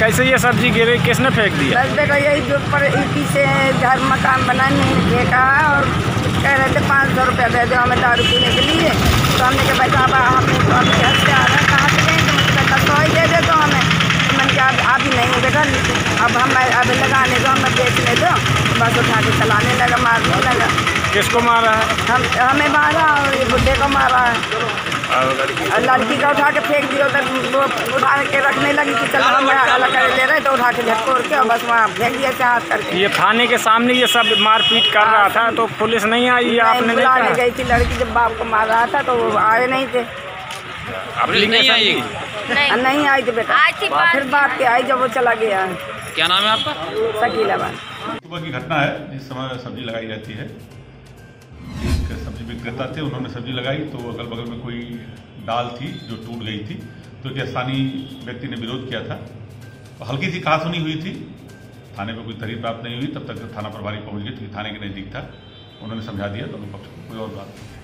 कैसे ये सब्ज़ी गिरे किसने फेंक दिया? बस देखो यही जो ऊपर इसी से घर मकान बनाने देखा और कह रहे थे पाँच सौ रुपया दे दो हमें दारू पीने के लिए। तो हमने कहा भाई साहब हम तो अभी घर से आ रहे हैं कहाँ से गए तो सौ ही दे दे तो हमें। तो मैंने कहा अब अभी नहीं बेटा अब हम अभी लगाने दो हमें बेचने दो। बस उठा के चलाने लगा मारने लगा। किसको मारा है? हम हमें मारा और ये बुढ़े को मारा है। और लड़की का उठा के फेंक दिया तो वो उठा के रखने लगी कि चलो हम अलग कर ले रहे तो उठा के झटकोर के और बस वहाँ फेंक दिया से हाथ करके। ये थाने के सामने ये सब मारपीट कर रहा था तो पुलिस नहीं आई या आपने नहीं गई थी लड़की जब बाप को मार रहा था तो वो आए नहीं थे। नहीं आई? थी बेटा। आई थी बात फिर बात। के आई जब वो चला गया। क्या नाम है आपका? शकीला बात सुबह की घटना है जिस समय सब्ज़ी लगाई जाती है। एक सब्ज़ी विक्रेता थे, उन्होंने सब्ज़ी लगाई तो अगल बगल में कोई डाल थी जो टूट गई थी तो एक स्थानीय व्यक्ति ने विरोध किया था। तो हल्की सी कहा सुनी हुई थी, थाने पर कोई तहरीर प्राप्त नहीं हुई, तब तक थाना प्रभारी पहुँच गए, क्योंकि थाने के नज़दीक था। उन्होंने समझा दिया दोनों पक्ष को कोई और बात नहीं